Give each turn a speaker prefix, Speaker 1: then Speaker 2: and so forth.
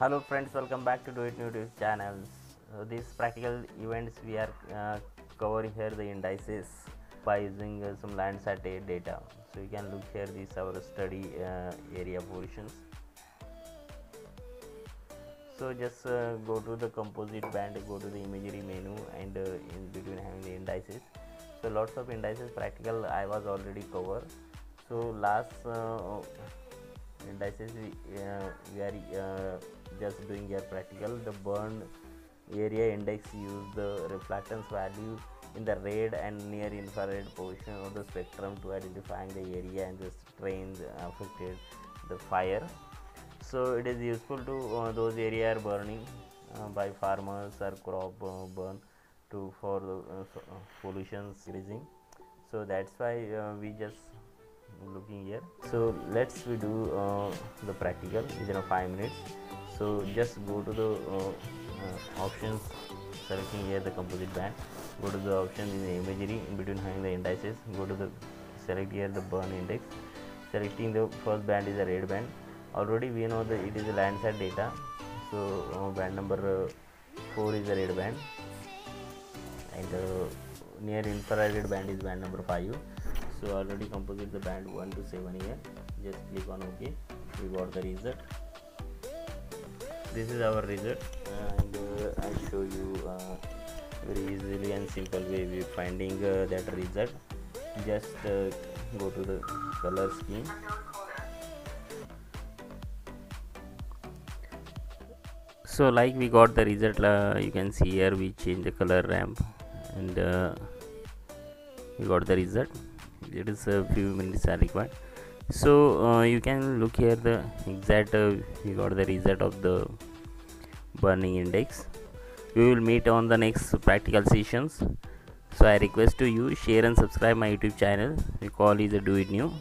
Speaker 1: hello friends welcome back to do it new channels uh, these practical events we are uh, covering here the indices by using uh, some landsat data. So you can look here these our study uh, area portions so just uh, go to the composite band go to the imagery menu and uh, in between having the indices. So lots of indices practical i was already cover so last indices we, uh, we are uh, just doing here practical. The burn area index use the reflectance value in the red and near infrared portion of the spectrum to identifying the area and the strains affected the fire. So it is useful to uh, those area are burning uh, by farmers or crop uh, burn to for the uh, uh, pollution increasing. So that's why we just looking here. So let's we do uh, the practical within a 5 minutes. So just go to the uh, uh, options selecting here the composite band. Go to the option in the imagery in between having the indices. Go to the select here the burn index. Selecting the first band is a red band. Already we know that it is a landsat data. So uh, band number uh, 4 is a red band. And uh, near infrared band is band number 5 so already composite the band 1 to 7 here. Just click on ok. We got the result. This is our result. And uh, i show you uh, very easily and simple way we finding uh, that result. Just uh, go to the color scheme. So like we got the result uh, you can see here we change the color ramp and uh, we got the result it is a few minutes are required. So uh, you can look here the exact uh, we got the result of the burning index. We will meet on the next practical sessions. So i request to you share and subscribe my youtube channel. We call is a do it new